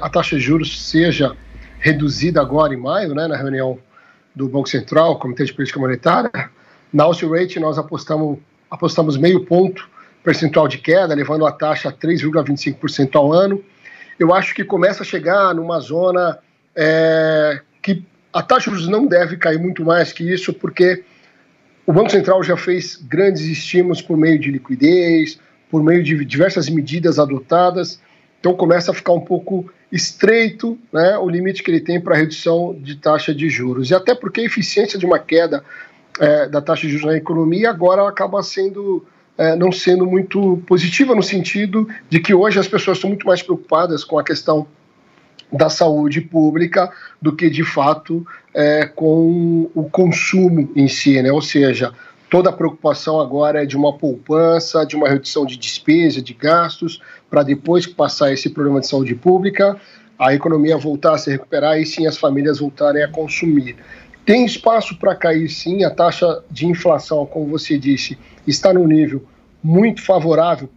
a taxa de juros seja reduzida agora em maio, né, na reunião do Banco Central, Comitê de Política Monetária. Na Aussie Rate nós apostamos, apostamos meio ponto percentual de queda, levando a taxa a 3,25% ao ano. Eu acho que começa a chegar numa zona é, que a taxa de juros não deve cair muito mais que isso, porque o Banco Central já fez grandes estímulos por meio de liquidez, por meio de diversas medidas adotadas, então começa a ficar um pouco estreito né, o limite que ele tem para redução de taxa de juros. E até porque a eficiência de uma queda é, da taxa de juros na economia agora acaba sendo é, não sendo muito positiva no sentido de que hoje as pessoas estão muito mais preocupadas com a questão da saúde pública do que de fato é, com o consumo em si, né? Ou seja, toda a preocupação agora é de uma poupança, de uma redução de despesa, de gastos, para depois que passar esse problema de saúde pública, a economia voltar a se recuperar e sim as famílias voltarem a consumir. Tem espaço para cair sim, a taxa de inflação, como você disse, está no nível muito favorável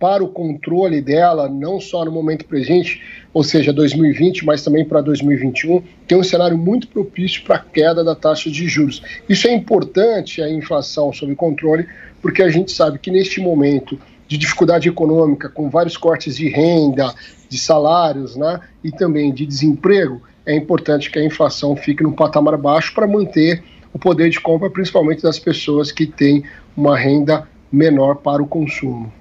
para o controle dela, não só no momento presente, ou seja, 2020, mas também para 2021, tem um cenário muito propício para a queda da taxa de juros. Isso é importante, a inflação sob controle, porque a gente sabe que neste momento de dificuldade econômica, com vários cortes de renda, de salários né, e também de desemprego, é importante que a inflação fique num patamar baixo para manter o poder de compra, principalmente das pessoas que têm uma renda menor para o consumo.